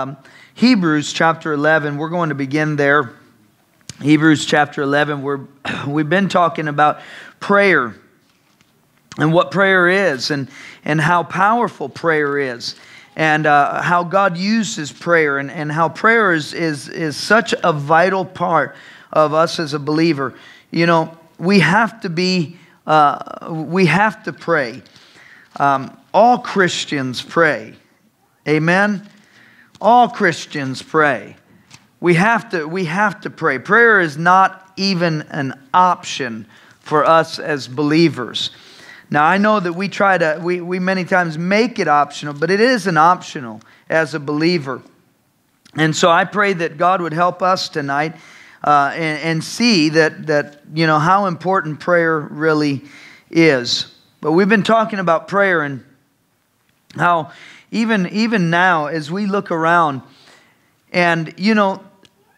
um, Hebrews chapter 11. We're going to begin there. Hebrews chapter 11. We're, we've been talking about prayer and what prayer is and, and how powerful prayer is and uh, how God uses prayer and, and how prayer is, is, is such a vital part of us as a believer. You know, we have to be, uh, we have to pray. Um, all Christians pray. Amen? All Christians pray. We have to, we have to pray. Prayer is not even an option for us as believers. Now, I know that we try to, we, we many times make it optional, but it is an optional as a believer. And so I pray that God would help us tonight uh, and, and see that, that, you know, how important prayer really is. But we've been talking about prayer and how even, even now, as we look around, and, you know,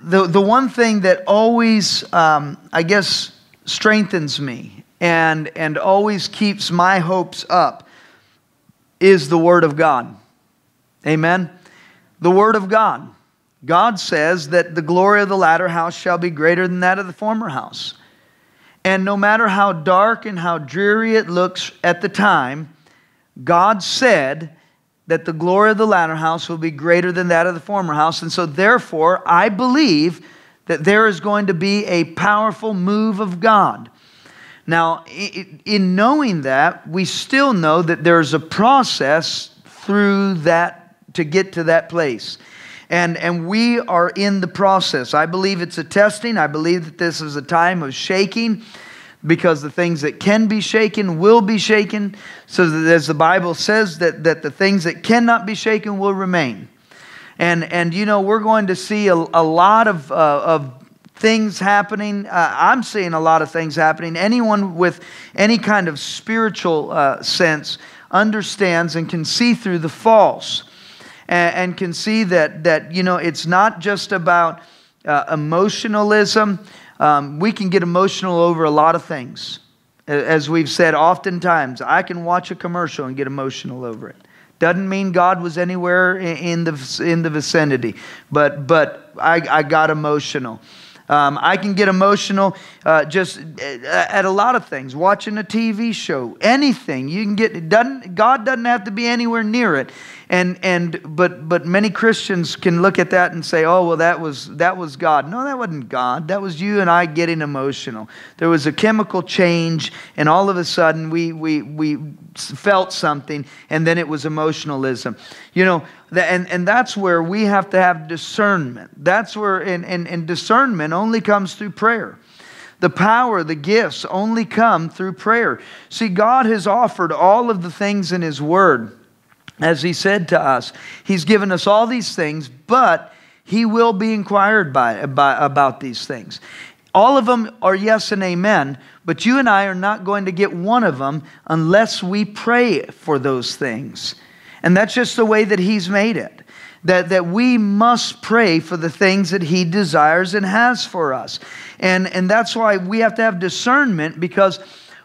the, the one thing that always, um, I guess, strengthens me and, and always keeps my hopes up is the Word of God. Amen? The Word of God. God says that the glory of the latter house shall be greater than that of the former house. And no matter how dark and how dreary it looks at the time, God said that the glory of the latter house will be greater than that of the former house. And so, therefore, I believe that there is going to be a powerful move of God. Now, in knowing that, we still know that there's a process through that to get to that place. And, and we are in the process. I believe it's a testing. I believe that this is a time of shaking because the things that can be shaken will be shaken. So that as the Bible says, that, that the things that cannot be shaken will remain. And, and you know, we're going to see a, a lot of, uh, of things happening. Uh, I'm seeing a lot of things happening. Anyone with any kind of spiritual uh, sense understands and can see through the false and, and, can see that, that, you know, it's not just about uh, emotionalism. Um, we can get emotional over a lot of things. As we've said oftentimes, I can watch a commercial and get emotional over it. Doesn't mean God was anywhere in the, in the vicinity, but, but I, I got emotional. Um, I can get emotional uh, just uh, at a lot of things, watching a TV show, anything. You can get, doesn't, God doesn't have to be anywhere near it. And, and, but, but many Christians can look at that and say, oh, well, that was, that was God. No, that wasn't God. That was you and I getting emotional. There was a chemical change, and all of a sudden we, we, we felt something, and then it was emotionalism. You know, and, and that's where we have to have discernment. That's where, and, and, and discernment only comes through prayer. The power, the gifts only come through prayer. See, God has offered all of the things in His Word as he said to us, he's given us all these things, but he will be inquired by, by, about these things. All of them are yes and amen, but you and I are not going to get one of them unless we pray for those things. And that's just the way that he's made it. That, that we must pray for the things that he desires and has for us. And, and that's why we have to have discernment because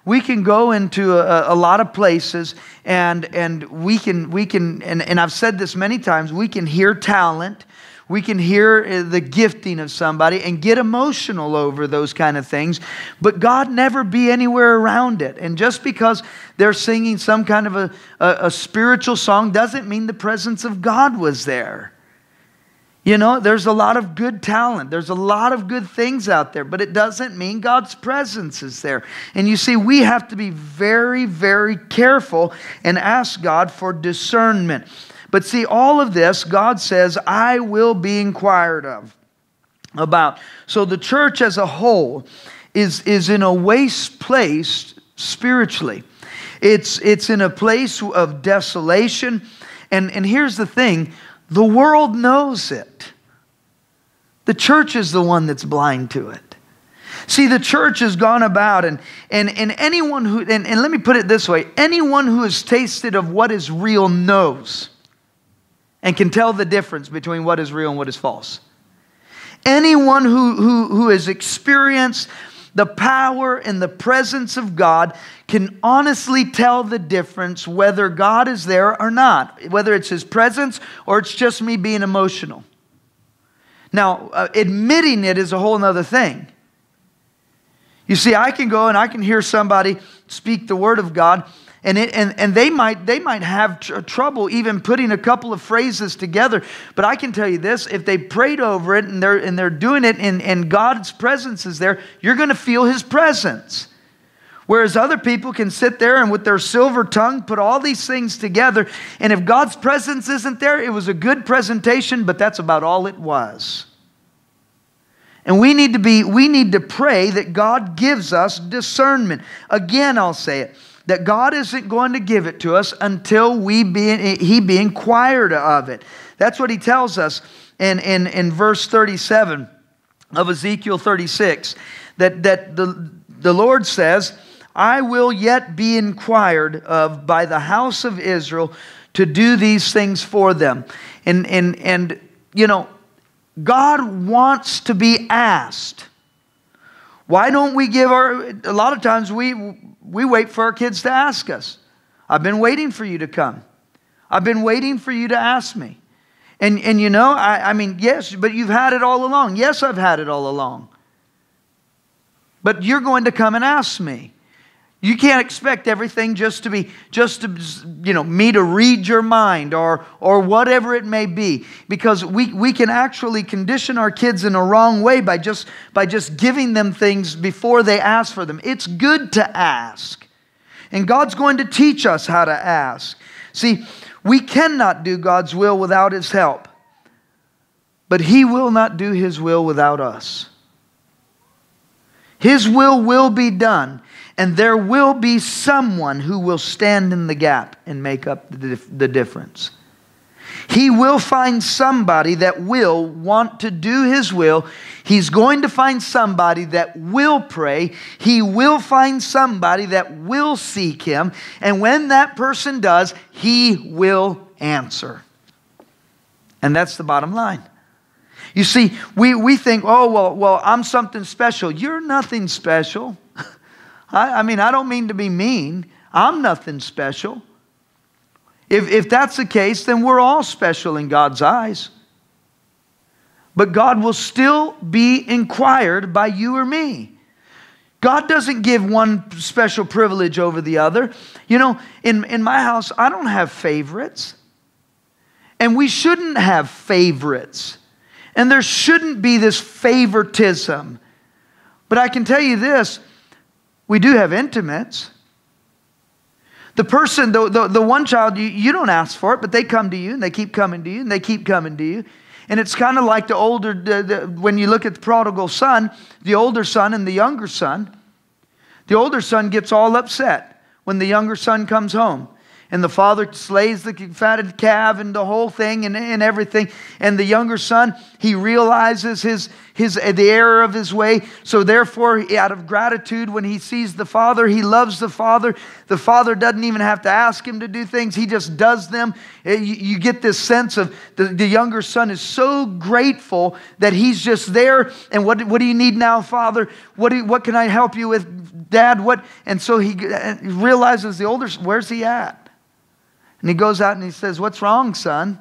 we can go into a, a, lot of places and, and we can, we can and, and I've said this many times, we can hear talent, we can hear uh, the gifting of somebody and get emotional over those kind of things, but God never be anywhere around it. And just because they're singing some kind of a, a, a spiritual song doesn't mean the presence of God was there. You know, there's a lot of good talent. There's a lot of good things out there, but it doesn't mean God's presence is there. And you see, we have to be very, very careful and ask God for discernment. But see, all of this, God says, I will be inquired of about. So the church as a whole is, is in a waste place spiritually. It's, it's in a place of desolation. And, and here's the thing the world knows it. The church is the one that's blind to it. See, the church has gone about, and, and, and anyone who, and, and let me put it this way anyone who has tasted of what is real knows and can tell the difference between what is real and what is false. Anyone who, who, who has experienced the power and the presence of God can honestly tell the difference whether God is there or not, whether it's His presence or it's just me being emotional. Now, uh, admitting it is a whole other thing. You see, I can go and I can hear somebody speak the Word of God and, it, and, and they might, they might have tr- trouble even putting a couple of phrases together. But I can tell you this if they prayed over it and they're, and they're doing it and, and God's presence is there, you're going to feel His presence. Whereas other people can sit there and with their silver tongue put all these things together. And if God's presence isn't there, it was a good presentation, but that's about all it was. And we need to be, we need to pray that God gives us discernment. Again, I'll say it that God isn't going to give it to us until we be, He be inquired of it. That's what He tells us in, in, in verse 37 of Ezekiel 36 that, that the, the Lord says, I will yet be inquired of by the house of Israel to do these things for them. And, and, and you know, God wants to be asked. Why don't we give our, a lot of times we, we wait for our kids to ask us. I've been waiting for you to come. I've been waiting for you to ask me. And, and you know, I, I mean, yes, but you've had it all along. Yes, I've had it all along. But you're going to come and ask me. You can't expect everything just to be, just to, you know, me to read your mind or, or whatever it may be. Because we, we can actually condition our kids in a wrong way by just, by just giving them things before they ask for them. It's good to ask. And God's going to teach us how to ask. See, we cannot do God's will without His help, but He will not do His will without us. His will will be done and there will be someone who will stand in the gap and make up the, the difference. He will find somebody that will want to do His will. He's going to find somebody that will pray. He will find somebody that will seek Him. And when that person does, He will answer. And that's the bottom line. You see, we, we think, oh, well, well, I'm something special. You're nothing special. I, I mean, I don't mean to be mean. I'm nothing special. If, if that's the case, then we're all special in God's eyes. But God will still be inquired by you or me. God doesn't give one special privilege over the other. You know, in, in my house, I don't have favorites. And we shouldn't have favorites. And there shouldn't be this favoritism. But I can tell you this we do have intimates. The person, the, the, the one child, you, you don't ask for it, but they come to you and they keep coming to you and they keep coming to you. And it's kind of like the older, the, the, when you look at the prodigal son, the older son and the younger son. The older son gets all upset when the younger son comes home and the father slays the fatted calf and the whole thing and, and everything. And the younger son, he realizes his, his, the error of his way. So, therefore, out of gratitude, when he sees the father, he loves the father. The father doesn't even have to ask him to do things, he just does them. Eh, you, get this sense of the, the younger son is so grateful that he's just there. And what, what do you need now, father? What, do, what can I help you with, dad? What? And so he eh, realizes the older, where's he at? And he goes out and he says, What's wrong, son?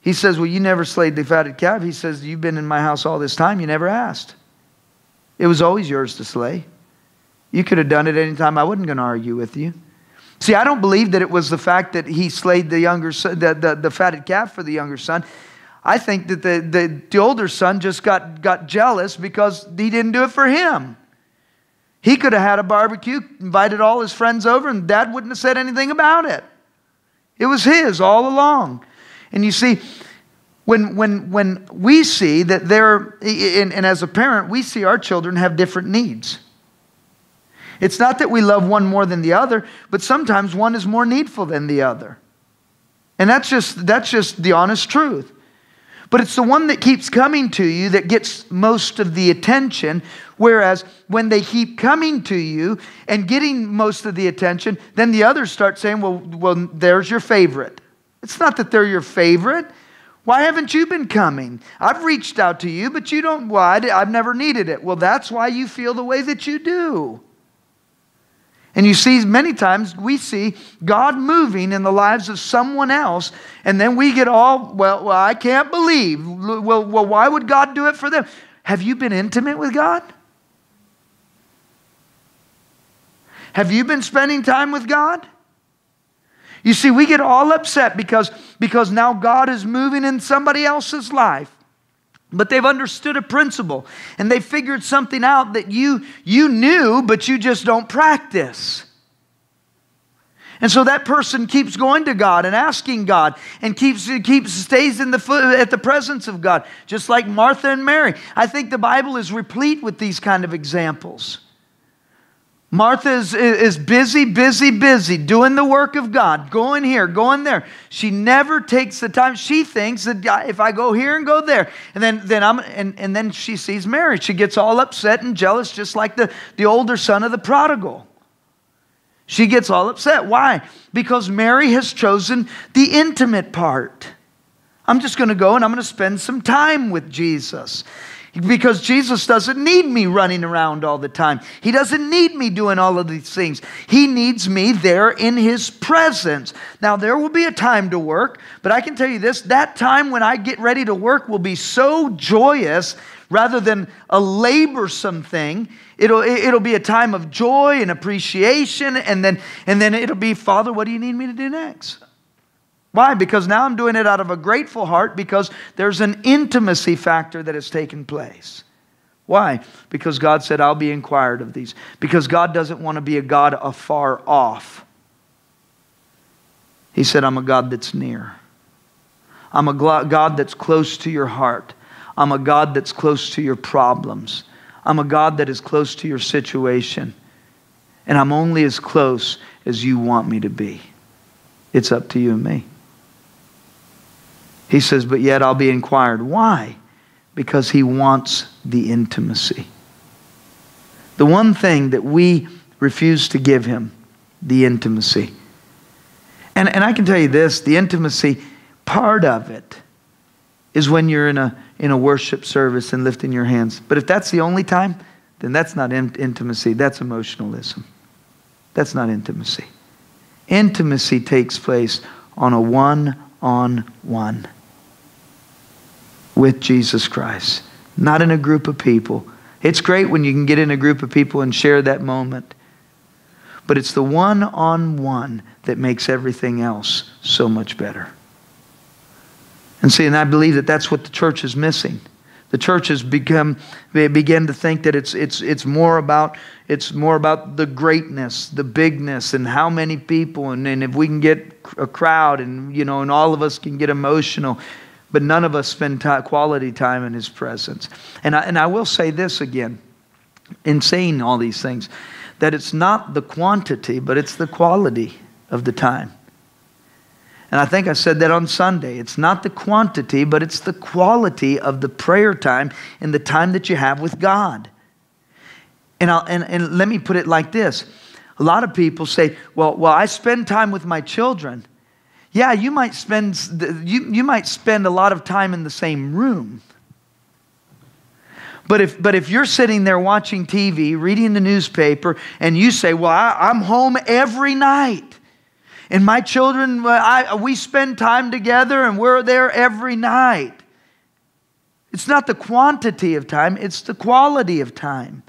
He says, Well, you never slayed the fatted calf. He says, You've been in my house all this time. You never asked. It was always yours to slay. You could have done it any time. I wasn't going to argue with you. See, I don't believe that it was the fact that he slayed the younger son, the, the, the fatted calf for the younger son. I think that the, the, the older son just got, got jealous because he didn't do it for him. He could have had a barbecue, invited all his friends over, and dad wouldn't have said anything about it. It was his all along. And you see, when, when, when we see that there, and, and as a parent, we see our children have different needs. It's not that we love one more than the other, but sometimes one is more needful than the other. And that's just, that's just the honest truth. But it's the one that keeps coming to you that gets most of the attention. Whereas when they keep coming to you and getting most of the attention, then the others start saying, well, well there's your favorite. It's not that they're your favorite. Why haven't you been coming? I've reached out to you, but you don't. Why? Well, I, have never needed it. Well, that's why you feel the way that you do. And you see, many times we see God moving in the lives of someone else, and then we get all, well, well I can't believe. Well, well, why would God do it for them? Have you been intimate with God? Have you been spending time with God? You see, we get all upset because, because now God is moving in somebody else's life. But they've understood a principle and they figured something out that you, you knew, but you just don't practice. And so that person keeps going to God and asking God and keeps, keeps stays in the foot, at the presence of God, just like Martha and Mary. I think the Bible is replete with these kind of examples. Martha is, is busy, busy, busy doing the work of God, going here, going there. She never takes the time. She thinks that if I go here and go there, and then, then I'm and, and then she sees Mary. She gets all upset and jealous, just like the, the older son of the prodigal. She gets all upset. Why? Because Mary has chosen the intimate part. I'm just going to go and I'm going to spend some time with Jesus. Because Jesus doesn't need me running around all the time. He doesn't need me doing all of these things. He needs me there in His presence. Now, there will be a time to work, but I can tell you this that time when I get ready to work will be so joyous rather than a laborsome thing. It'll, it'll be a time of joy and appreciation, and then, and then it'll be, Father, what do you need me to do next? Why? Because now I'm doing it out of a grateful heart because there's an intimacy factor that has taken place. Why? Because God said, I'll be inquired of these. Because God doesn't want to be a God afar off. He said, I'm a God that's near. I'm a God that's close to your heart. I'm a God that's close to your problems. I'm a God that is close to your situation. And I'm only as close as you want me to be. It's up to you and me. He says, But yet I'll be inquired. Why? Because he wants the intimacy. The one thing that we refuse to give him, the intimacy. And, and I can tell you this the intimacy, part of it is when you're in a, in a worship service and lifting your hands. But if that's the only time, then that's not in, intimacy, that's emotionalism. That's not intimacy. Intimacy takes place on a one on one with Jesus Christ, not in a group of people. It's great when you can get in a group of people and share that moment. But it's the one on one that makes everything else so much better. And see, and I believe that that's what the church is missing. The church has become, they begin to think that it's, it's, it's, more about, it's more about the greatness, the bigness, and how many people, and, and if we can get a crowd, and, you know, and all of us can get emotional but none of us spend time, quality time in His presence. And I, and I will say this again in saying all these things that it's not the quantity, but it's the quality of the time. And I think I said that on Sunday. It's not the quantity, but it's the quality of the prayer time and the time that you have with God. And, I'll, and, and let me put it like this a lot of people say, well, well, I spend time with my children. Yeah, you might spend, you, you might spend a lot of time in the same room. But if, but if you're sitting there watching TV, reading the newspaper, and you say, Well, I, am home every night, and my children, I, we spend time together, and we're there every night. It's not the quantity of time, it's the quality of time.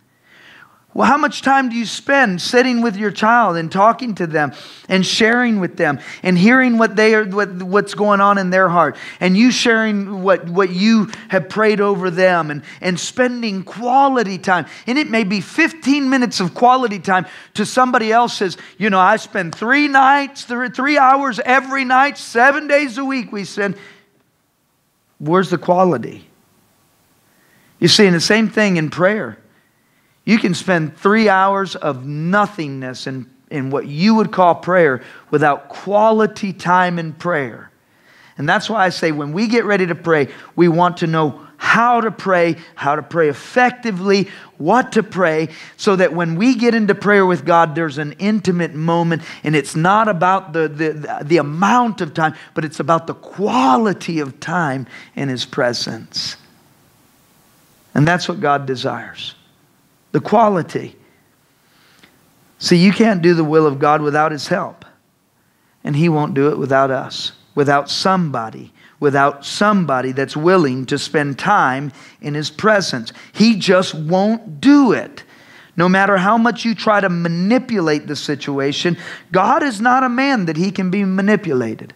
Well, how much time do you spend sitting with your child and talking to them and sharing with them and hearing what they are, what, what's going on in their heart and you sharing what, what you have prayed over them and, and spending quality time? And it may be 15 minutes of quality time to somebody else's. You know, I spend three nights, three hours every night, seven days a week. We spend. Where's the quality? You see, in the same thing in prayer. You can spend three hours of nothingness in, in what you would call prayer without quality time in prayer. And that's why I say when we get ready to pray, we want to know how to pray, how to pray effectively, what to pray, so that when we get into prayer with God, there's an intimate moment, and it's not about the, the, the amount of time, but it's about the quality of time in His presence. And that's what God desires the quality. See, you can't do the will of God without His help, and He won't do it without us, without somebody without somebody that's willing to spend time in His presence. He just won't do it. No matter how much you try to manipulate the situation, God is not a man that He can be manipulated.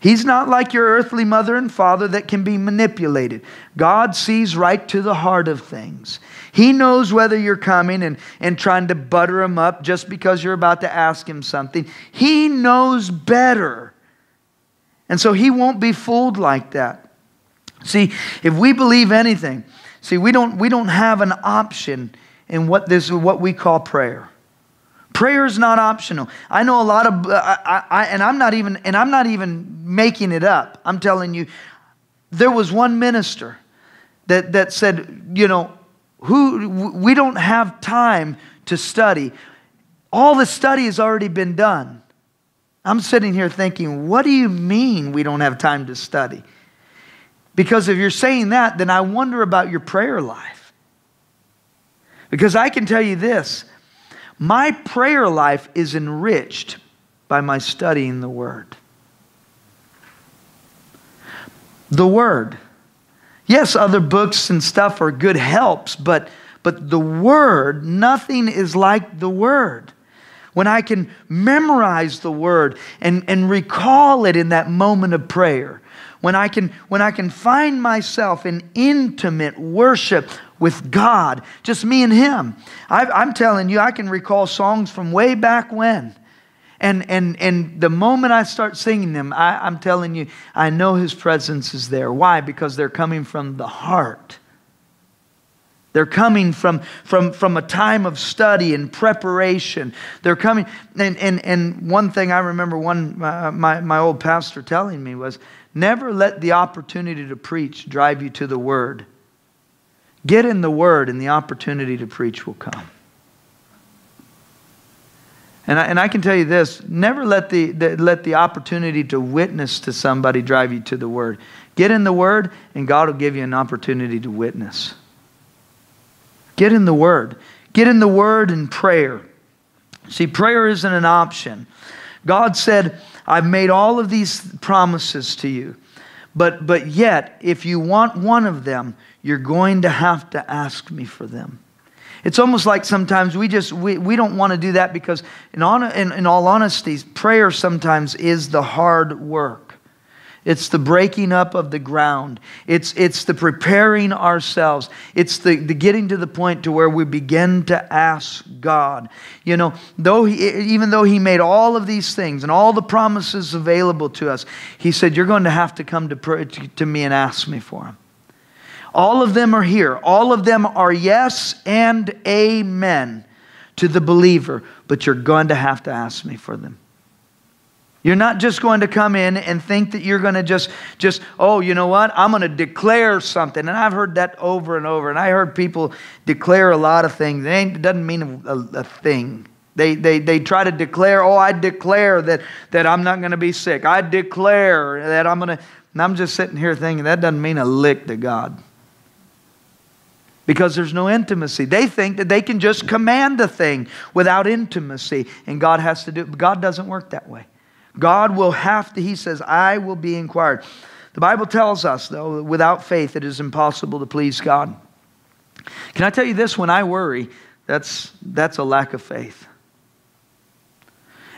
He's not like your earthly mother and father that can be manipulated. God sees right to the heart of things. He knows whether you're coming and, and trying to butter him up just because you're about to ask him something. He knows better. And so he won't be fooled like that. See, if we believe anything, see, we don't, we don't have an option in what this what we call prayer. Prayer is not optional. I know a lot of, I, I, and I'm not even, and I'm not even making it up. I'm telling you, there was one minister that that said, you know, who we don't have time to study. All the study has already been done. I'm sitting here thinking, what do you mean we don't have time to study? Because if you're saying that, then I wonder about your prayer life. Because I can tell you this my prayer life is enriched by my studying the Word. The Word. Yes, other books and stuff are good helps, but, but the Word, nothing is like the Word when I can memorize the word and, and recall it in that moment of prayer, when I can, when I can find myself in intimate worship with God, just me and Him. i am telling you, I can recall songs from way back when. And, and, and the moment I start singing them, I, I'm telling you, I know His presence is there. Why? Because they're coming from the heart. They're coming from, from, from a time of study and preparation. They're coming, and, and, and one thing I remember one, uh, my, my old pastor telling me was never let the opportunity to preach drive you to the Word. Get in the Word, and the opportunity to preach will come. And I, and I can tell you this never let the, the, let the opportunity to witness to somebody drive you to the Word. Get in the Word, and God will give you an opportunity to witness. Get in the Word. Get in the Word and prayer. See, prayer isn't an option. God said, I've made all of these promises to you. But, but yet, if you want one of them, you're going to have to ask me for them. It's almost like sometimes we just we, we don't want to do that because in, on, in, in all honesty, prayer sometimes is the hard work. It's the breaking up of the ground. It's, it's the preparing ourselves. It's the, the getting to the point to where we begin to ask God. You know, though he, even though He made all of these things and all the promises available to us, He said, You're going to have to come to, pray, to, to me and ask me for them. All of them are here. All of them are yes and amen to the believer, but you're going to have to ask me for them. You're not just going to come in and think that you're going to just, just, oh, you know what? I'm going to declare something. And I've heard that over and over. And I heard people declare a lot of things. It doesn't mean a, a thing. They, they, they try to declare, oh, I declare that, that I'm not going to be sick. I declare that I'm going to. And I'm just sitting here thinking that doesn't mean a lick to God. Because there's no intimacy. They think that they can just command a thing without intimacy. And God has to do it. God doesn't work that way. God will have to, he says, I will be inquired. The Bible tells us, though, without faith it is impossible to please God. Can I tell you this? When I worry, that's, that's a lack of faith.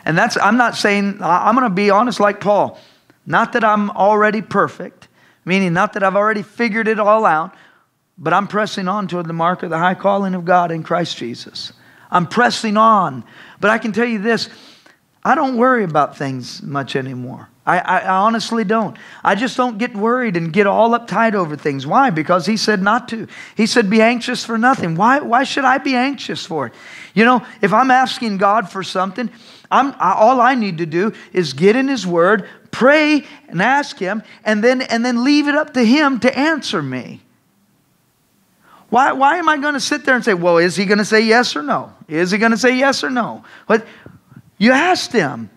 And that's, I'm not saying, I'm going to be honest like Paul. Not that I'm already perfect, meaning not that I've already figured it all out, but I'm pressing on toward the mark of the high calling of God in Christ Jesus. I'm pressing on. But I can tell you this I don't worry about things much anymore. I, I, I, honestly don't. I just don't get worried and get all uptight over things. Why? Because he said not to. He said, be anxious for nothing. Why, why should I be anxious for it? You know, if I'm asking God for something, I'm, I, all I need to do is get in his word, pray and ask him, and then, and then leave it up to him to answer me. Why, why am I going to sit there and say, well, is he going to say yes or no? Is he going to say yes or no? But you ask him.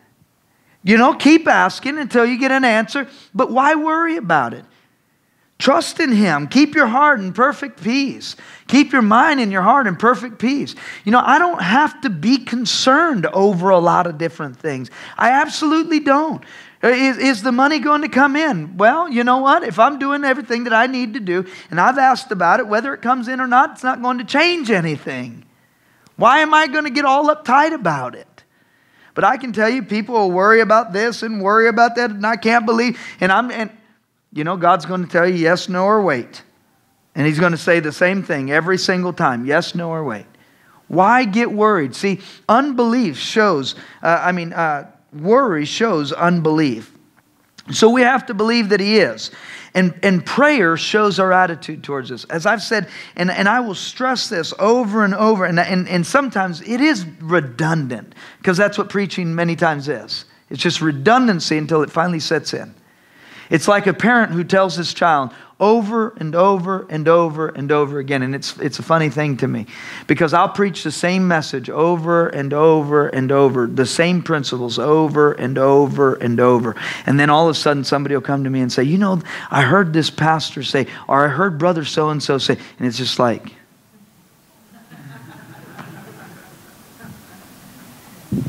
You know, keep asking until you get an answer, but why worry about it? Trust in Him. Keep your heart in perfect peace. Keep your mind and your heart in perfect peace. You know, I don't have to be concerned over a lot of different things. I absolutely don't. Is, is, the money going to come in? Well, you know what? If I'm doing everything that I need to do and I've asked about it, whether it comes in or not, it's not going to change anything. Why am I going to get all uptight about it? But I can tell you, people will worry about this and worry about that, and I can't believe. And I'm, and you know, God's going to tell you yes, no, or wait. And He's going to say the same thing every single time yes, no, or wait. Why get worried? See, unbelief shows, uh, I mean, uh, worry shows unbelief. So we have to believe that He is. And, and prayer shows our attitude towards this. As I've said, and, and I will stress this over and over, and, and, and sometimes it is redundant, because that's what preaching many times is. It's just redundancy until it finally sets in. It's like a parent who tells his child over and over and over and over again. And it's, it's a funny thing to me because I'll preach the same message over and over and over, the same principles over and over and over. And then all of a sudden somebody will come to me and say, You know, I heard this pastor say, or I heard brother so and so say. And it's just like,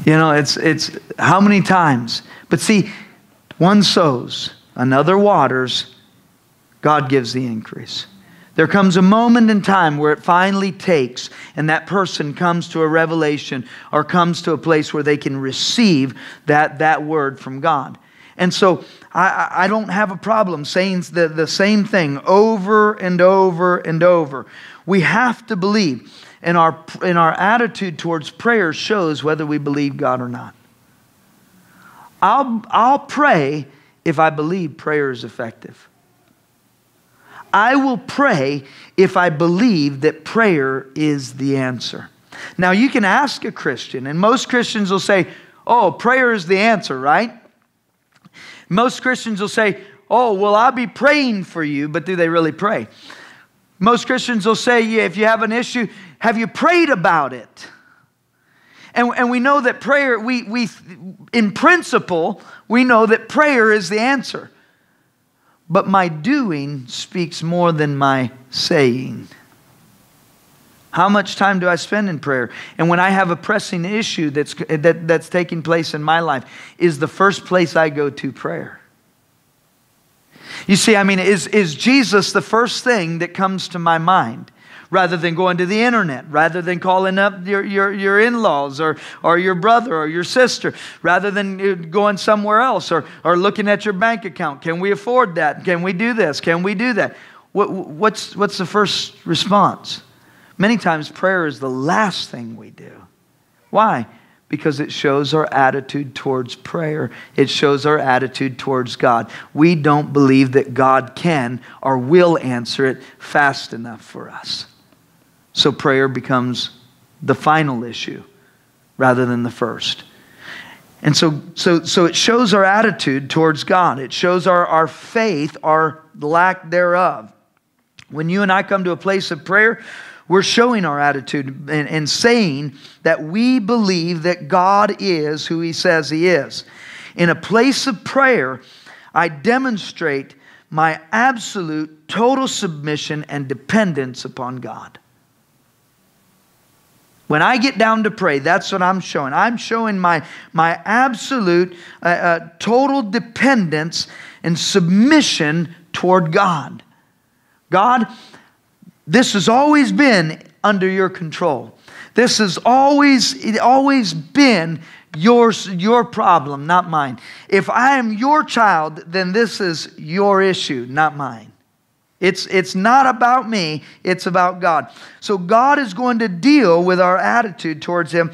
You know, it's, it's how many times? But see, one sows another waters, God gives the increase. There comes a moment in time where it finally takes, and that person comes to a revelation or comes to a place where they can receive that, that word from God. And so I, I don't have a problem saying the, the same thing over and over and over. We have to believe, and our, and our attitude towards prayer shows whether we believe God or not. I'll, I'll pray if I believe prayer is effective. I will pray if I believe that prayer is the answer. Now, you can ask a Christian, and most Christians will say, Oh, prayer is the answer, right? Most Christians will say, Oh, well, I'll be praying for you, but do they really pray? Most Christians will say, Yeah, if you have an issue, have you prayed about it? And, and we know that prayer, we, we, in principle, we know that prayer is the answer. But my doing speaks more than my saying. How much time do I spend in prayer? And when I have a pressing issue that's, that, that's taking place in my life, is the first place I go to prayer. You see, I mean, is, is Jesus the first thing that comes to my mind? Rather than going to the internet, rather than calling up your, your, your in laws or, or your brother or your sister, rather than uh, going somewhere else or, or looking at your bank account. Can we afford that? Can we do this? Can we do that? What, what's, what's the first response? Many times, prayer is the last thing we do. Why? because it shows our attitude towards prayer. It shows our attitude towards God. We don't believe that God can or will answer it fast enough for us. So prayer becomes the final issue rather than the first. And so, so, so it shows our attitude towards God. It shows our, our faith, our lack thereof. When you and I come to a place of prayer, we're showing our attitude and, and saying that we believe that God is who He says He is. In a place of prayer, I demonstrate my absolute, total submission and dependence upon God. When I get down to pray, that's what I'm showing. I'm showing my, my absolute, uh, uh, total dependence and submission toward God. God, this has always been under your control. This has always, always been your, your problem, not mine. If I am your child, then this is your issue, not mine. It's, it's not about me, it's about God. So God is going to deal with our attitude towards Him,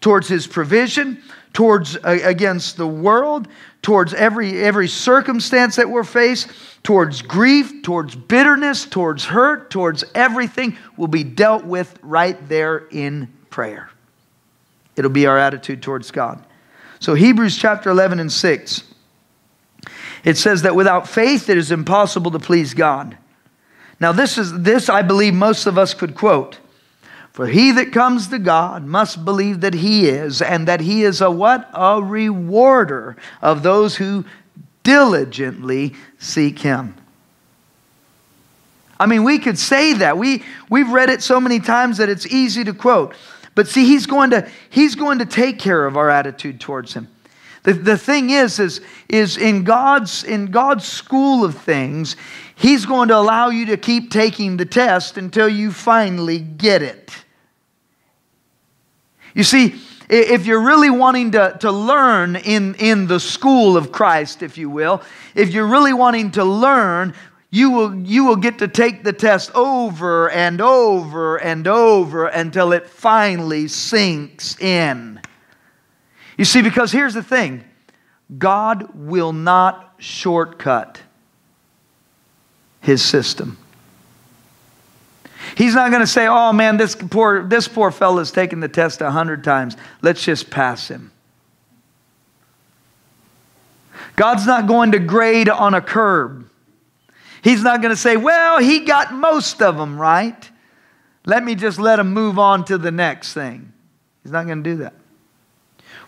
towards His provision, towards uh, against the world, towards every, every circumstance that we're faced, towards grief, towards bitterness, towards hurt, towards everything will be dealt with right there in prayer. It'll be our attitude towards God. So, Hebrews chapter 11 and 6, it says that without faith it is impossible to please God. Now, this is this I believe most of us could quote. For he that comes to God must believe that he is, and that he is a what? A rewarder of those who diligently seek him. I mean, we could say that. We, we've read it so many times that it's easy to quote. But see, he's going to, he's going to take care of our attitude towards him. The, the thing is, is, is in, God's, in God's school of things, He's going to allow you to keep taking the test until you finally get it. You see, if you're really wanting to, to learn in, in the school of Christ, if you will, if you're really wanting to learn, you will, you will get to take the test over and over and over until it finally sinks in. You see, because here's the thing God will not shortcut his system. He's not going to say, oh man, this poor, this poor fellow's taken the test a hundred times. Let's just pass him. God's not going to grade on a curb. He's not going to say, well, he got most of them right. Let me just let him move on to the next thing. He's not going to do that.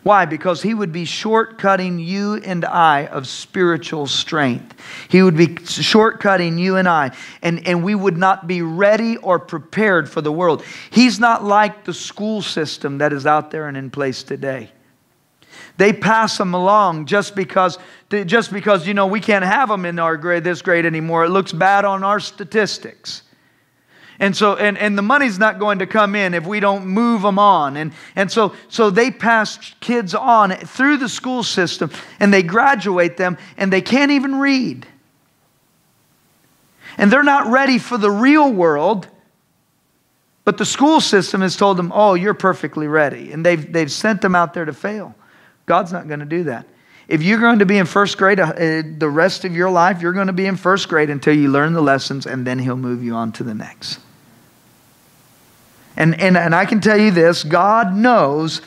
Why? Because he would be shortcutting you and I of spiritual strength. He would be shortcutting you and I, and, and we would not be ready or prepared for the world. He's not like the school system that is out there and in place today. They pass them along just because, just because you know we can't have them in our grade, this grade anymore. It looks bad on our statistics. And so, and, and the money's not going to come in if we don't move them on. And, and so, so they pass kids on through the school system and they graduate them and they can't even read. And they're not ready for the real world, but the school system has told them, oh, you're perfectly ready. And they've, they've sent them out there to fail. God's not going to do that. If you're going to be in first grade uh, the rest of your life, you're going to be in first grade until you learn the lessons, and then He'll move you on to the next. And, and, and I can tell you this God knows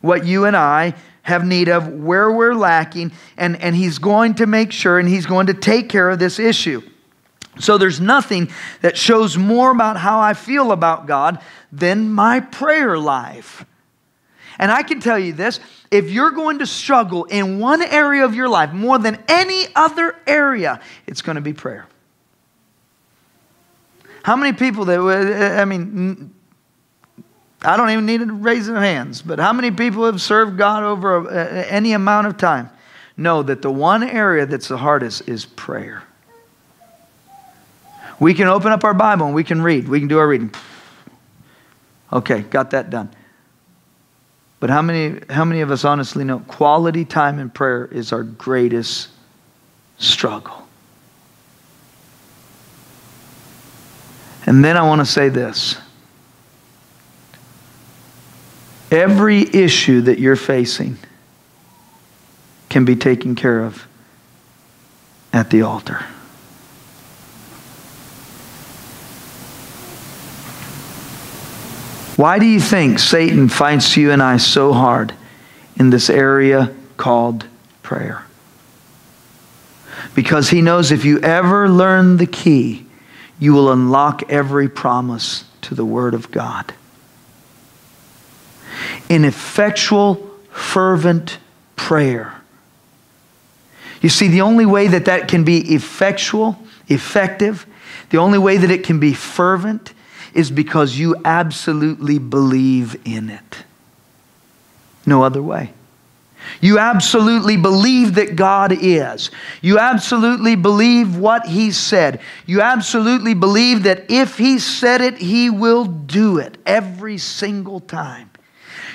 what you and I have need of, where we're lacking, and, and He's going to make sure and He's going to take care of this issue. So there's nothing that shows more about how I feel about God than my prayer life. And I can tell you this if you're going to struggle in one area of your life more than any other area, it's going to be prayer. How many people that, I mean, I don't even need to raise their hands, but how many people have served God over uh, any amount of time know that the one area that's the hardest is prayer? We can open up our Bible and we can read. We can do our reading. Okay, got that done. But how many, how many of us honestly know quality time in prayer is our greatest struggle? And then I want to say this. Every issue that you're facing can be taken care of at the altar. Why do you think Satan fights you and I so hard in this area called prayer? Because he knows if you ever learn the key, you will unlock every promise to the Word of God in effectual, fervent prayer. You see, the only way that that can be effectual, effective, the only way that it can be fervent is because you absolutely believe in it. No other way. You absolutely believe that God is. You absolutely believe what He said. You absolutely believe that if He said it, He will do it every single time.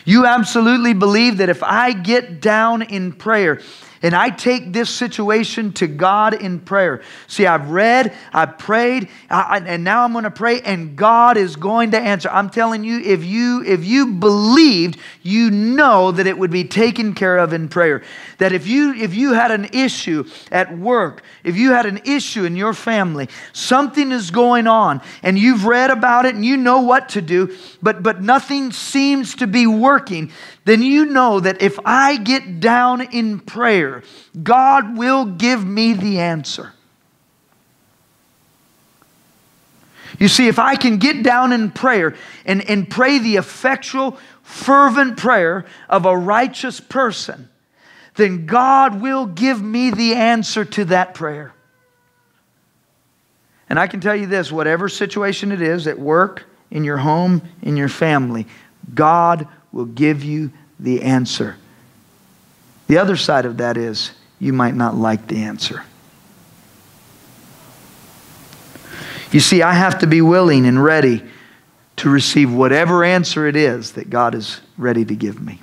You absolutely believe that if I get down in prayer, and I take this situation to God in prayer. See, I've read, I've prayed, I, and now I'm going to pray, and God is going to answer. I'm telling you, if you if you believed, you know that it would be taken care of in prayer. That if you if you had an issue at work, if you had an issue in your family, something is going on, and you've read about it and you know what to do, but but nothing seems to be working then you know that if I get down in prayer, God will give me the answer. You see, if I can get down in prayer and, and pray the effectual, fervent prayer of a righteous person, then God will give me the answer to that prayer. And I can tell you this whatever situation it is at work, in your home, in your family, God will give you the answer. The other side of that is you might not like the answer. You see, I have to be willing and ready to receive whatever answer it is that God is ready to give me.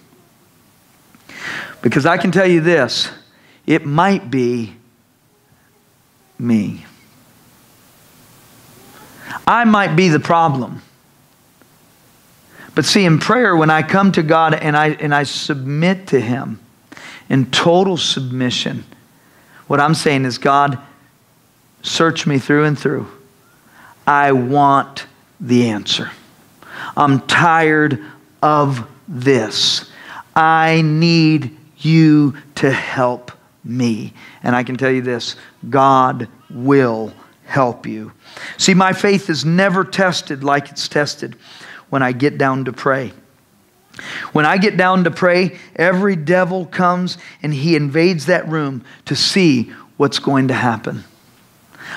Because I can tell you this it might be me. I might be the problem. But see, in prayer, when I come to God and I, and I submit to Him in total submission, what I'm saying is, God, search me through and through. I want the answer. I'm tired of this. I need you to help me. And I can tell you this God will help you. See, my faith is never tested like it's tested when I get down to pray. When I get down to pray, every devil comes and he invades that room to see what's going to happen.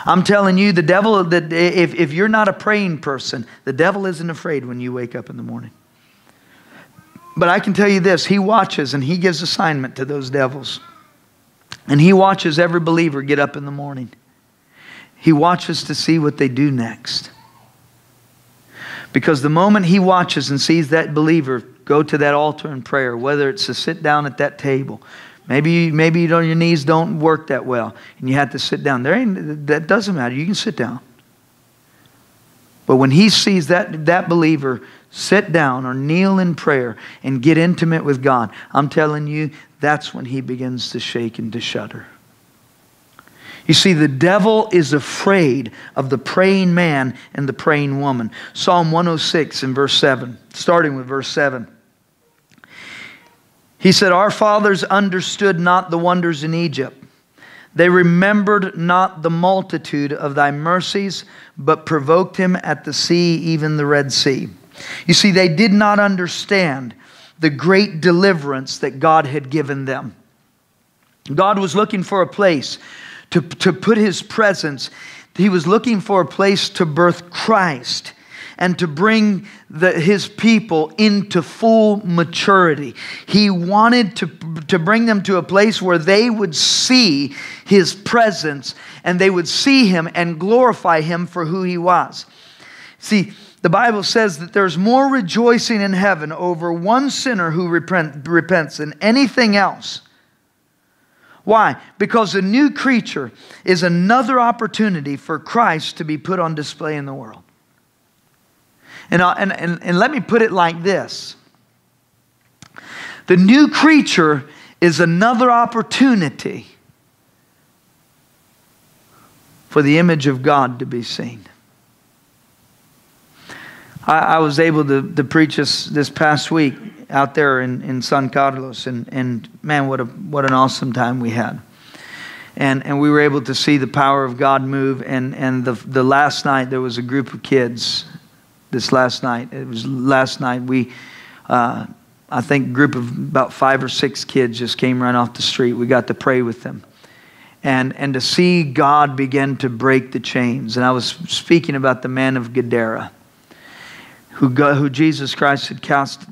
I'm telling you, the devil, that if, if you're not a praying person, the devil isn't afraid when you wake up in the morning. But I can tell you this he watches and he gives assignment to those devils. And he watches every believer get up in the morning. He watches to see what they do next. Because the moment he watches and sees that believer go to that altar in prayer, whether it's to sit down at that table, Maybe, maybe you your knees don't work that well and you have to sit down. There ain't, that doesn't matter. You can sit down. But when he sees that, that believer sit down or kneel in prayer and get intimate with God, I'm telling you, that's when he begins to shake and to shudder. You see, the devil is afraid of the praying man and the praying woman. Psalm 106 in verse 7, starting with verse 7. He said, Our fathers understood not the wonders in Egypt. They remembered not the multitude of thy mercies, but provoked him at the sea, even the Red Sea. You see, they did not understand the great deliverance that God had given them. God was looking for a place to, to put his presence, he was looking for a place to birth Christ and to bring the, his people into full maturity. He wanted to, to bring them to a place where they would see his presence and they would see him and glorify him for who he was. See, the Bible says that there's more rejoicing in heaven over one sinner who repent, repents than anything else. Why? Because a new creature is another opportunity for Christ to be put on display in the world. And, and, and, and let me put it like this the new creature is another opportunity for the image of God to be seen. I, I was able to, to preach this, this past week out there in, in San Carlos, and, and man, what, a, what an awesome time we had. And, and we were able to see the power of God move. And, and the, the last night, there was a group of kids this last night. It was last night. We, uh, I think, group of about five or six kids just came right off the street. We got to pray with them. And, and to see God begin to break the chains. And I was speaking about the man of Gadara, who, who Jesus Christ had cast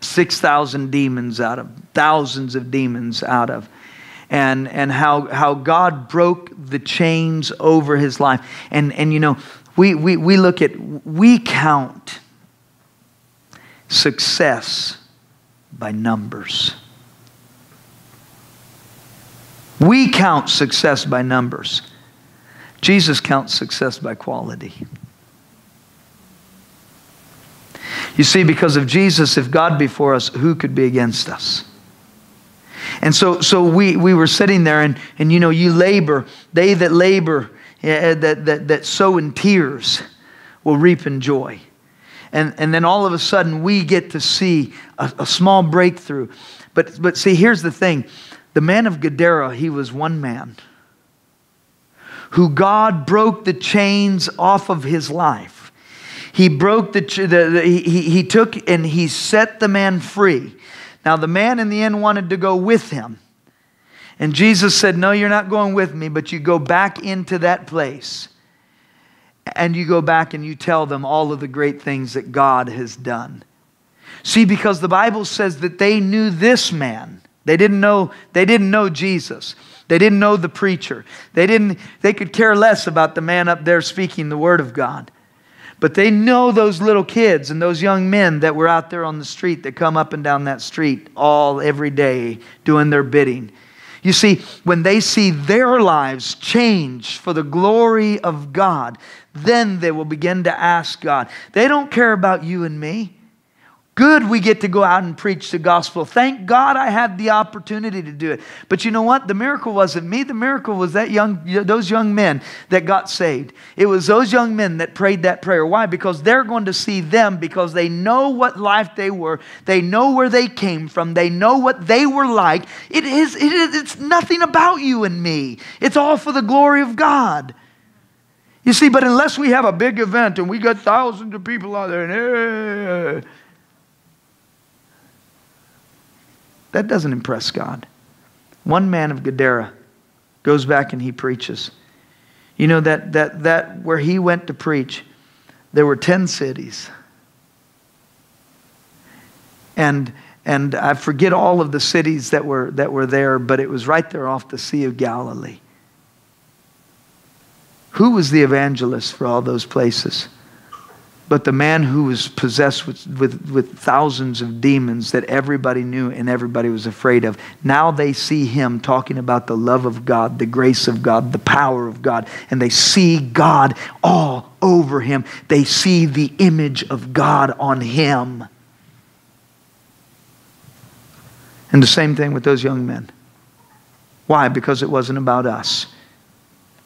6,000 demons out of, thousands of demons out of and, and how, how God broke the chains over his life. And, and you know, we, we, we look at, we count success by numbers. We count success by numbers. Jesus counts success by quality. You see, because of Jesus, if God be for us, who could be against us? And so, so we, we were sitting there, and, and you know, you labor, they that labor eh, eh, that, that, that sow in tears will reap in joy. And, and then all of a sudden, we get to see a, a small breakthrough. But, but see, here's the thing the man of Gadara, he was one man who God broke the chains off of his life. He broke the, the, the he, he took and he set the man free. Now, the man in the end wanted to go with him. And Jesus said, No, you're not going with me, but you go back into that place. And you go back and you tell them all of the great things that God has done. See, because the Bible says that they knew this man. They didn't know, they didn't know Jesus. They didn't know the preacher. They, didn't, they could care less about the man up there speaking the word of God. But they know those little kids and those young men that were out there on the street that come up and down that street all every day doing their bidding. You see, when they see their lives change for the glory of God, then they will begin to ask God. They don't care about you and me. Good, we get to go out and preach the gospel. Thank God I had the opportunity to do it. But you know what? The miracle wasn't me. The miracle was that young, those young men that got saved. It was those young men that prayed that prayer. Why? Because they're going to see them because they know what life they were. They know where they came from. They know what they were like. It is, it is it's nothing about you and me. It's all for the glory of God. You see, but unless we have a big event and we got thousands of people out there and eh, That doesn't impress God. One man of Gadara goes back and he preaches. You know that that that where he went to preach, there were 10 cities. And and I forget all of the cities that were that were there, but it was right there off the Sea of Galilee. Who was the evangelist for all those places? But the man who was possessed with, with, with thousands of demons that everybody knew and everybody was afraid of, now they see him talking about the love of God, the grace of God, the power of God, and they see God all over him. They see the image of God on him. And the same thing with those young men. Why? Because it wasn't about us,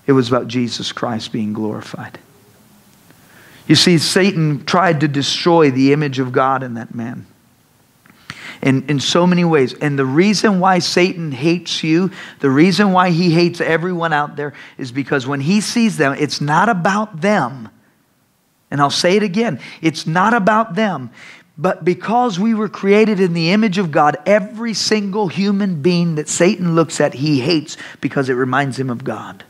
it was about Jesus Christ being glorified. You see, Satan tried to destroy the image of God in that man. In, in so many ways. And the reason why Satan hates you, the reason why he hates everyone out there, is because when he sees them, it's not about them. And I'll say it again it's not about them. But because we were created in the image of God, every single human being that Satan looks at, he hates because it reminds him of God.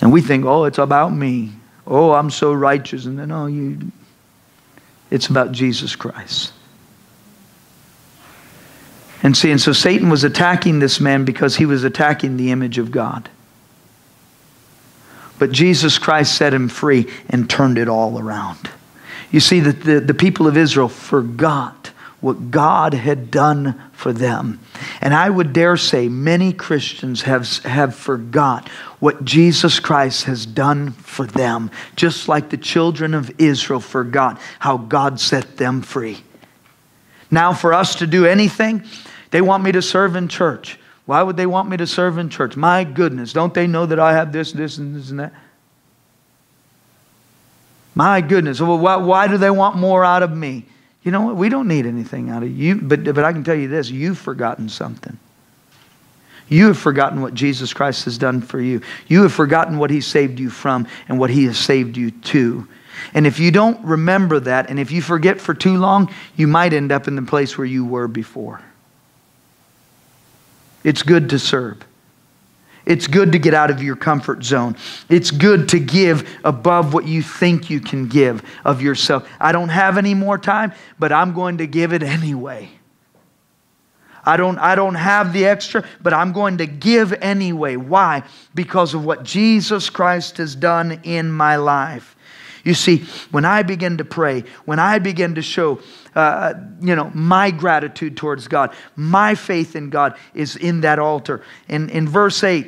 And we think, oh, it's about me. Oh, I'm so righteous. And then, oh, you, it's about Jesus Christ. And see, and so Satan was attacking this man because he was attacking the image of God. But Jesus Christ set him free and turned it all around. You see, that the, the people of Israel forgot what God had done for them. And I would dare say many Christians have, have forgot what Jesus Christ has done for them, just like the children of Israel forgot how God set them free. Now, for us to do anything, they want me to serve in church. Why would they want me to serve in church? My goodness, don't they know that I have this, this, and this, and that? My goodness, well, why, why do they want more out of me? You know what? We don't need anything out of you, but, but I can tell you this you've forgotten something. You have forgotten what Jesus Christ has done for you. You have forgotten what He saved you from and what He has saved you to. And if you don't remember that, and if you forget for too long, you might end up in the place where you were before. It's good to serve. It's good to get out of your comfort zone. It's good to give above what you think you can give of yourself. I don't have any more time, but I'm going to give it anyway. I don't, I don't have the extra, but I'm going to give anyway. Why? Because of what Jesus Christ has done in my life. You see, when I begin to pray, when I begin to show, uh, you know, my gratitude towards God, my faith in God is in that altar. And in verse 8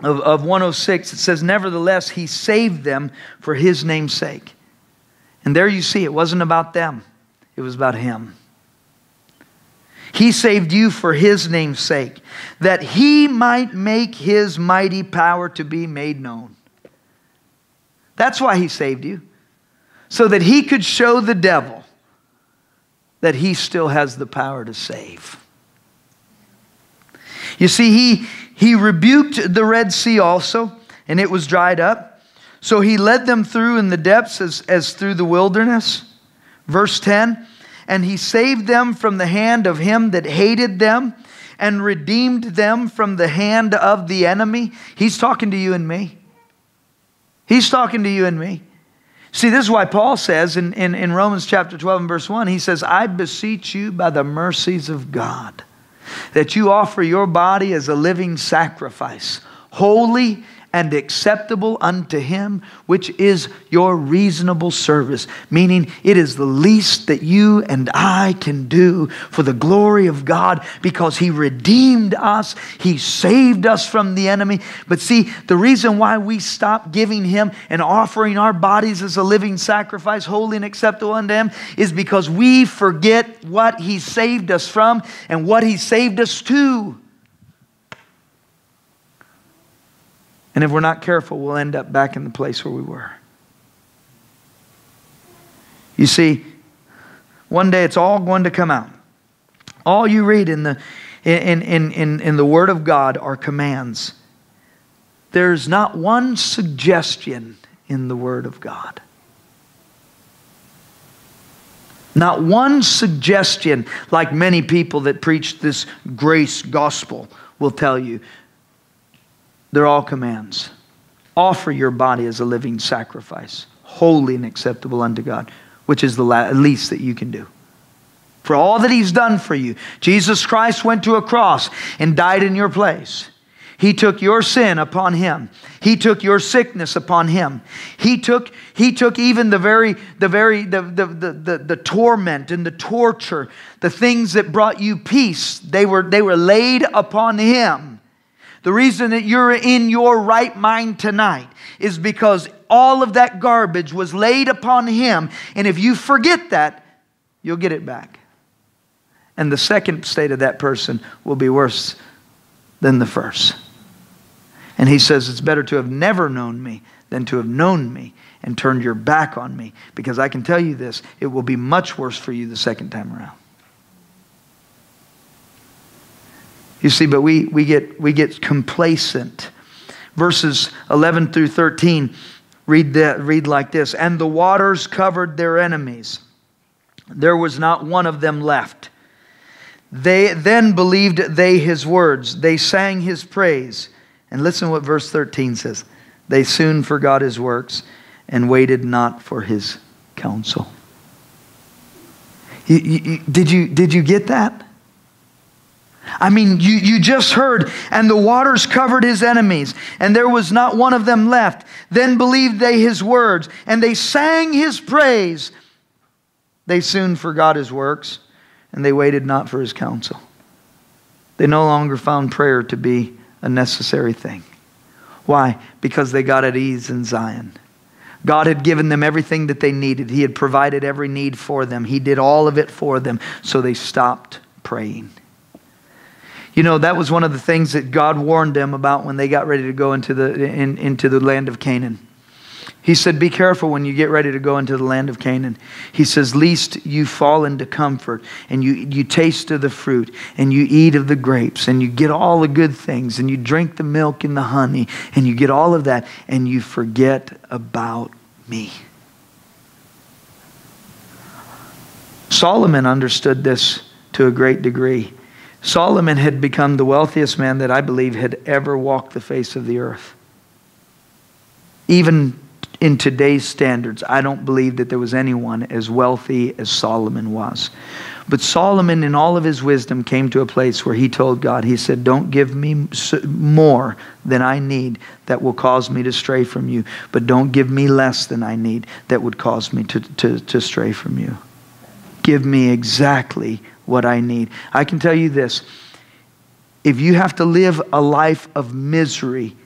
of, of 106, it says, Nevertheless, he saved them for his name's sake. And there you see, it wasn't about them, it was about him. He saved you for his name's sake, that he might make his mighty power to be made known. That's why he saved you, so that he could show the devil that he still has the power to save. You see, he, he rebuked the Red Sea also, and it was dried up. So he led them through in the depths as, as through the wilderness. Verse 10 And he saved them from the hand of him that hated them and redeemed them from the hand of the enemy. He's talking to you and me. He's talking to you and me. See, this is why Paul says in, in, in Romans chapter 12 and verse 1, he says, I beseech you by the mercies of God that you offer your body as a living sacrifice, holy and acceptable unto him, which is your reasonable service. Meaning, it is the least that you and I can do for the glory of God because he redeemed us, he saved us from the enemy. But see, the reason why we stop giving him and offering our bodies as a living sacrifice, holy and acceptable unto him, is because we forget what he saved us from and what he saved us to. And if we're not careful, we'll end up back in the place where we were. You see, one day it's all going to come out. All you read in the, in, in, in, in the Word of God are commands. There's not one suggestion in the Word of God. Not one suggestion, like many people that preach this grace gospel will tell you. They're all commands. Offer your body as a living sacrifice, holy and acceptable unto God, which is the least that you can do. For all that He's done for you, Jesus Christ went to a cross and died in your place. He took your sin upon him. He took your sickness upon him. He took, he took even the very, the very, the, the, the, the, torment and the torture, the things that brought you peace, they were, they were laid upon him. The reason that you're in your right mind tonight is because all of that garbage was laid upon him. And if you forget that, you'll get it back. And the second state of that person will be worse than the first. And he says, It's better to have never known me than to have known me and turned your back on me. Because I can tell you this, it will be much worse for you the second time around. You see, but we, we, get, we get complacent. Verses 11 through 13 read, that, read like this And the waters covered their enemies, there was not one of them left. They then believed they his words. They sang his praise. And listen what verse 13 says. They soon forgot his works and waited not for his counsel. Did, you, did you get that? I mean, you, you just heard, and the waters covered his enemies, and there was not one of them left. Then believed they his words, and they sang his praise. They soon forgot his works, and they waited not for his counsel. They no longer found prayer to be a necessary thing. Why? Because they got at ease in Zion. God had given them everything that they needed. He had provided every need for them. He did all of it for them. So they stopped praying. You know, that was one of the things that God warned them about when they got ready to go into the, in, into the land of Canaan. He said, Be careful when you get ready to go into the land of Canaan. He says, Least you fall into comfort and you, you taste of the fruit and you eat of the grapes and you get all the good things and you drink the milk and the honey and you get all of that and you forget about me. Solomon understood this to a great degree. Solomon had become the wealthiest man that I believe had ever walked the face of the earth. Even in today's standards, I don't believe that there was anyone as wealthy as Solomon was. But Solomon, in all of his wisdom, came to a place where he told God, He said, Don't give me more than I need that will cause me to stray from you, but don't give me less than I need that would cause me to, to, to stray from you. Give me exactly what I need. I can tell you this if you have to live a life of misery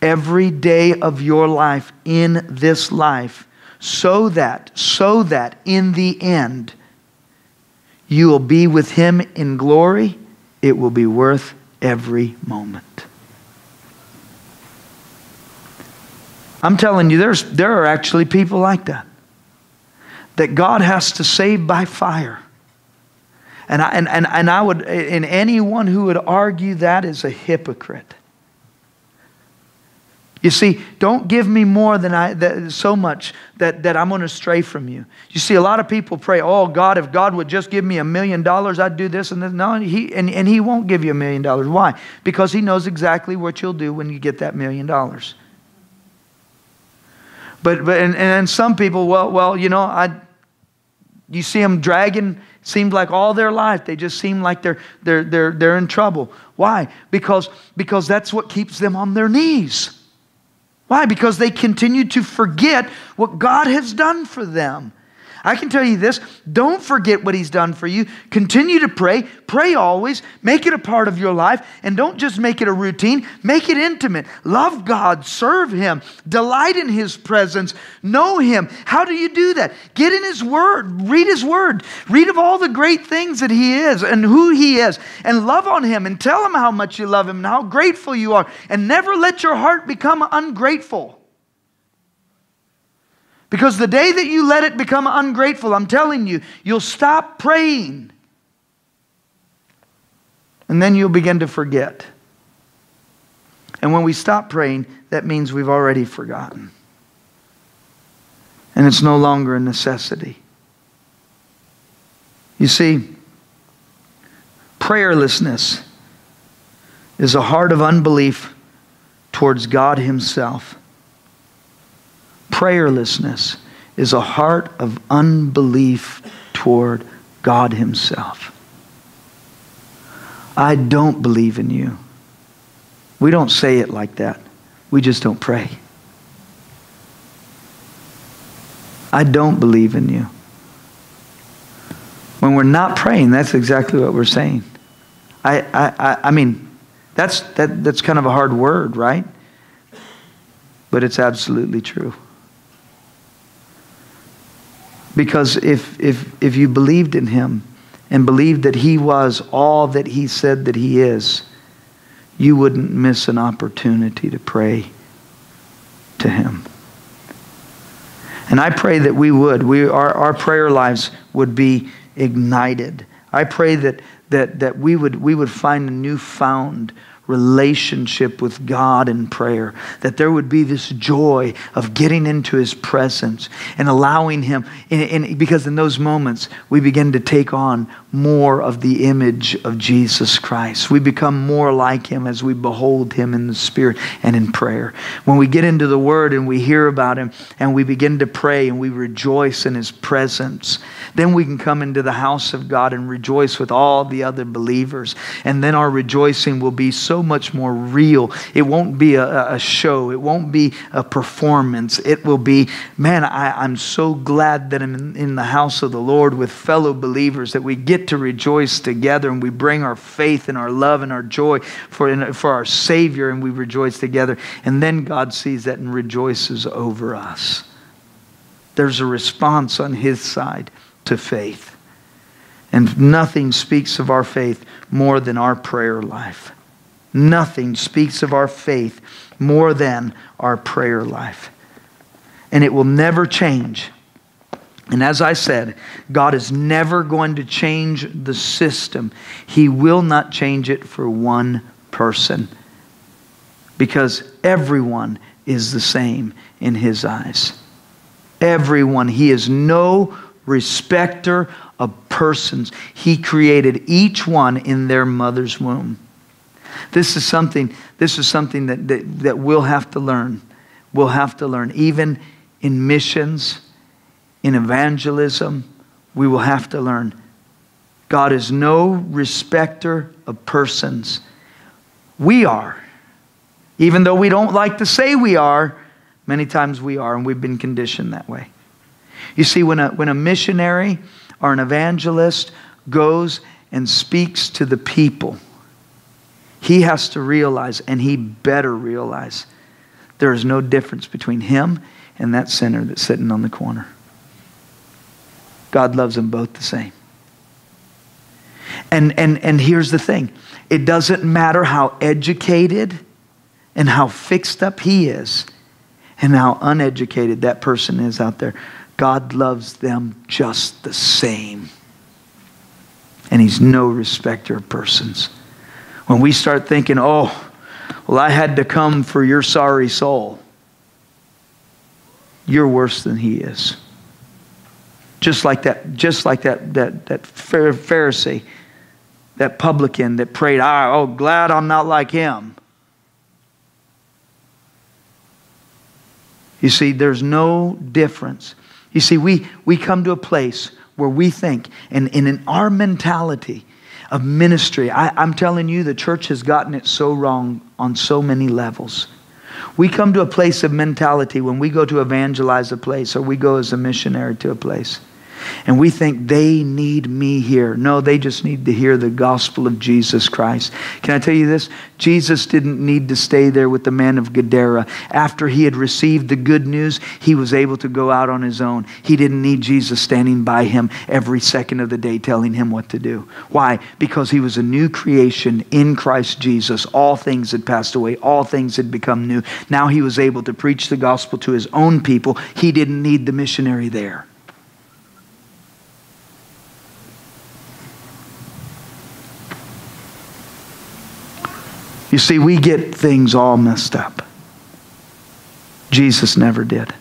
every day of your life in this life, so that, so that in the end you will be with Him in glory, it will be worth every moment. I'm telling you, there's, there are actually people like that. That God has to save by fire And I, and, and, and I would, and anyone who would argue that is a hypocrite. You see, don't give me more than I, that, so much that, that I'm going to stray from you. You see, a lot of people pray, oh, God, if God would just give me a million dollars, I'd do this and this. No, he, and, and He won't give you a million dollars. Why? Because He knows exactly what you'll do when you get that million dollars. But, but and, and some people, well, well, you know, I, you see them dragging, seems like all their life, they just seem like they're, they're, they're, they're in trouble. Why? Because, because that's what keeps them on their knees. Why? Because they continue to forget what God has done for them. I can tell you this don't forget what He's done for you. Continue to pray. Pray always. Make it a part of your life. And don't just make it a routine, make it intimate. Love God, serve Him, delight in His presence, know Him. How do you do that? Get in His Word, read His Word, read of all the great things that He is and who He is, and love on Him and tell Him how much you love Him and how grateful you are. And never let your heart become ungrateful. Because the day that you let it become ungrateful, I'm telling you, you'll stop praying. And then you'll begin to forget. And when we stop praying, that means we've already forgotten. And it's no longer a necessity. You see, prayerlessness is a heart of unbelief towards God Himself. Prayerlessness is a heart of unbelief toward God Himself. I don't believe in you. We don't say it like that. We just don't pray. I don't believe in you. When we're not praying, that's exactly what we're saying. I, I, I mean, that's, that, that's kind of a hard word, right? But it's absolutely true. Because if, if, if you believed in him and believed that he was all that he said that he is, you wouldn't miss an opportunity to pray to him. And I pray that we would. We, our, our prayer lives would be ignited. I pray that, that, that we, would, we would find a newfound relationship with God in prayer, that there would be this joy of getting into His presence and allowing Him, because in those moments we begin to take on more of the image of Jesus Christ. We become more like Him as we behold Him in the Spirit and in prayer. When we get into the Word and we hear about Him and we begin to pray and we rejoice in His presence, then we can come into the house of God and rejoice with all the other believers. And then our rejoicing will be so much more real. It won't be a, a show, it won't be a performance. It will be, man, I, am so glad that I'm in, in the house of the Lord with fellow believers, that we get to rejoice together and we bring our faith and our love and our joy for, for our Savior and we rejoice together. And then God sees that and rejoices over us. There's a response on His side to faith. And nothing speaks of our faith more than our prayer life. Nothing speaks of our faith more than our prayer life. And it will never change. And as I said, God is never going to change the system. He will not change it for one person because everyone is the same in His eyes. Everyone. He is no respecter of persons. He created each one in their mother's womb. This is something, this is something that, that, that we'll have to learn. We'll have to learn. Even in missions, in evangelism, we will have to learn. God is no respecter of persons. We are. Even though we don't like to say we are, many times we are, and we've been conditioned that way. You see, when a, when a missionary or an evangelist goes and speaks to the people, he has to realize, and he better realize, there is no difference between him and that sinner that's sitting on the corner. God loves them both the same. And, and, and here's the thing it doesn't matter how educated and how fixed up he is and how uneducated that person is out there. God loves them just the same. And He's no respecter of persons. When we start thinking, oh, well, I had to come for your sorry soul, you're worse than He is. Just like that, just like that, that, that Pharisee, that publican that prayed, oh, glad I'm not like him. You see, there's no difference. You see, we, we come to a place where we think, and, and in our mentality of ministry, I, I'm telling you, the church has gotten it so wrong on so many levels. We come to a place of mentality when we go to evangelize a place or we go as a missionary to a place and we think they need me here. No, they just need to hear the gospel of Jesus Christ. Can I tell you this? Jesus didn't need to stay there with the man of Gadara. After he had received the good news, he was able to go out on his own. He didn't need Jesus standing by him every second of the day telling him what to do. Why? Because he was a new creation in Christ Jesus. All things had passed away, all things had become new. Now he was able to preach the gospel to his own people. He didn't need the missionary there. You see, we get things all messed up. Jesus never did.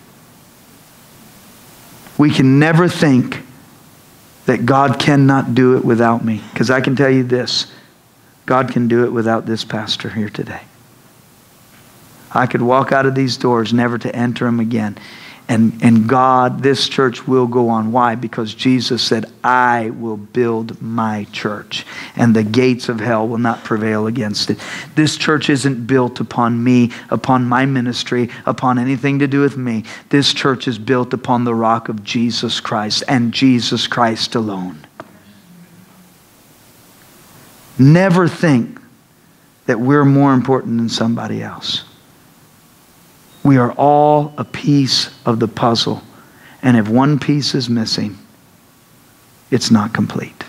We can never think that God cannot do it without me. Because I can tell you this God can do it without this pastor here today. I could walk out of these doors never to enter them again. And, and God, this church will go on. Why? Because Jesus said, I will build my church, and the gates of hell will not prevail against it. This church isn't built upon me, upon my ministry, upon anything to do with me. This church is built upon the rock of Jesus Christ and Jesus Christ alone. Never think that we're more important than somebody else. We are all a piece of the puzzle. And if one piece is missing, it's not complete.